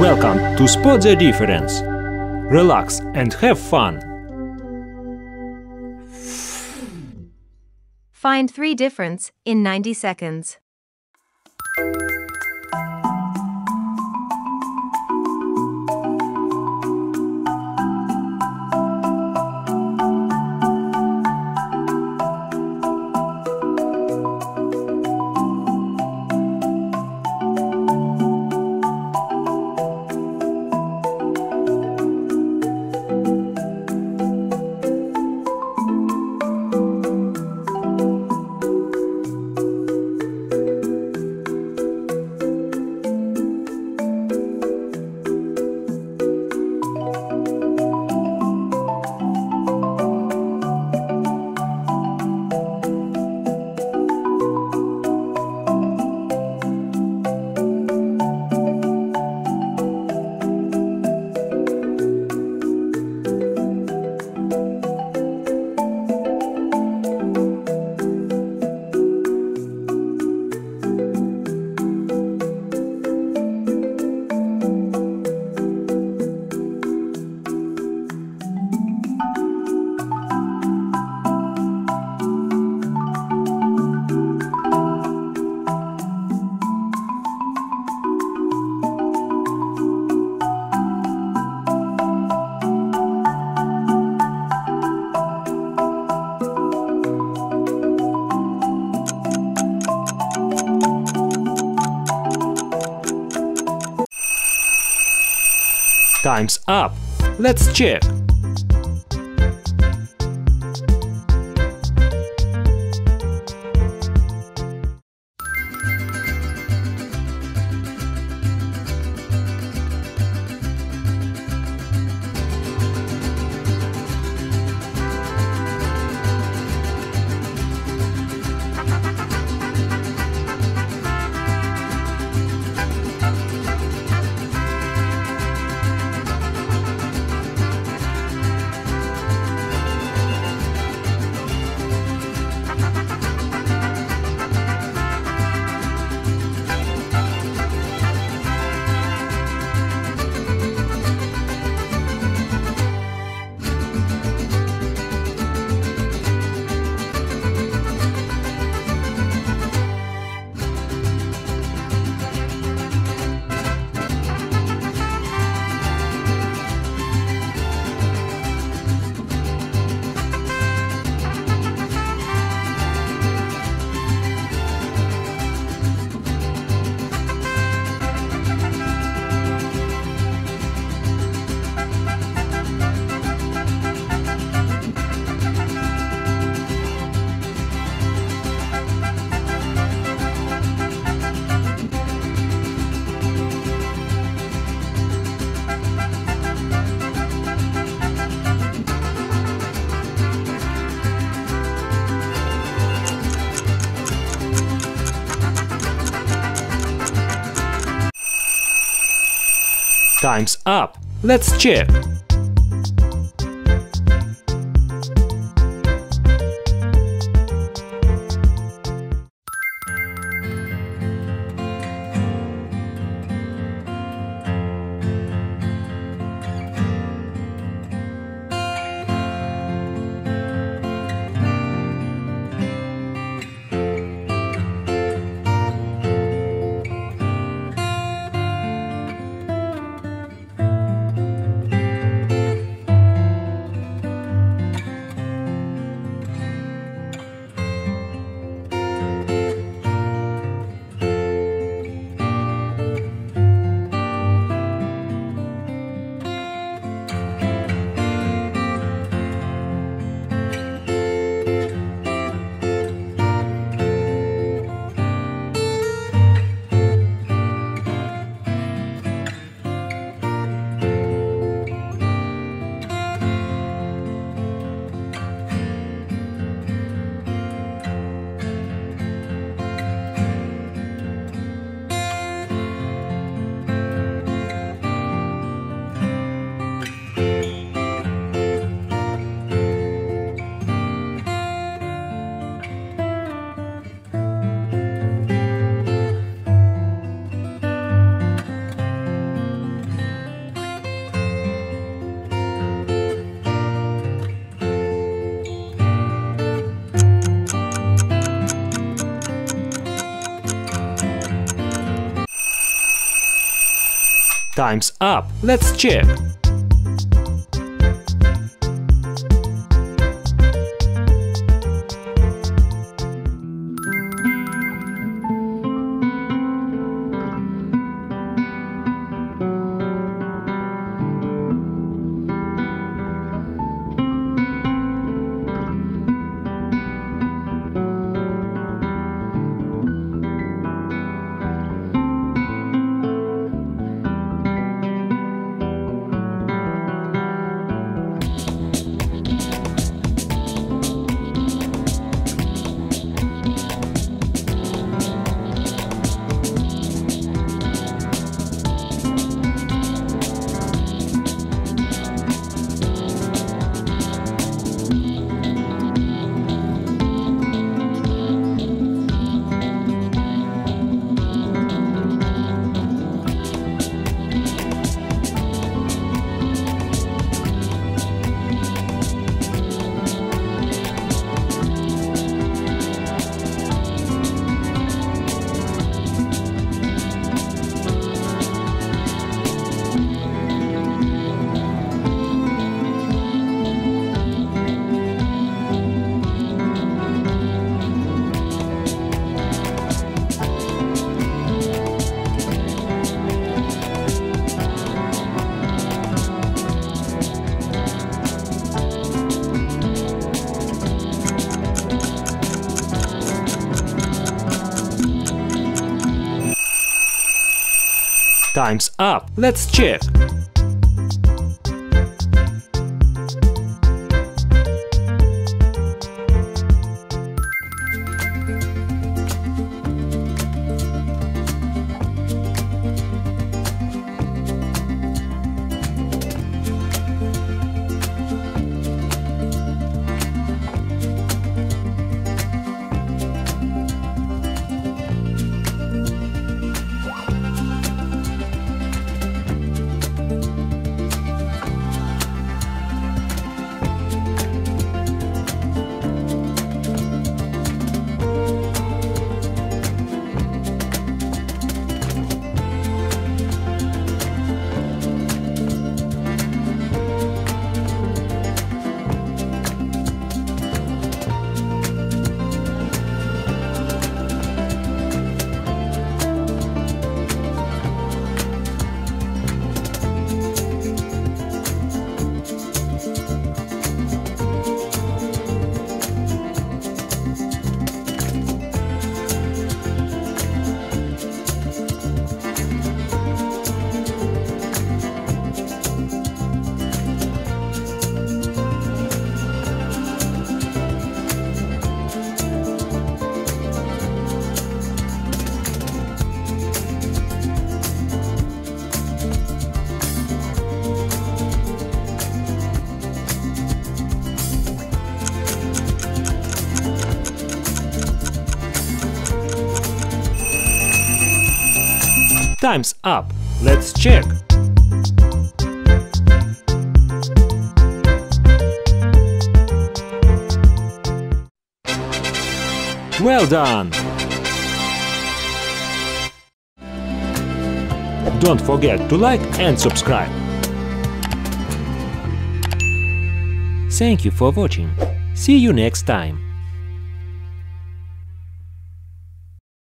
Welcome to Spot the Difference. Relax and have fun. Find three difference in 90 seconds. Time's up. Let's check. Time's up. Let's check. Time's up. Let's check. Time's up. Let's check. Time's up. Let's check. Well done! Don't forget to like and subscribe. Thank you for watching. See you next time.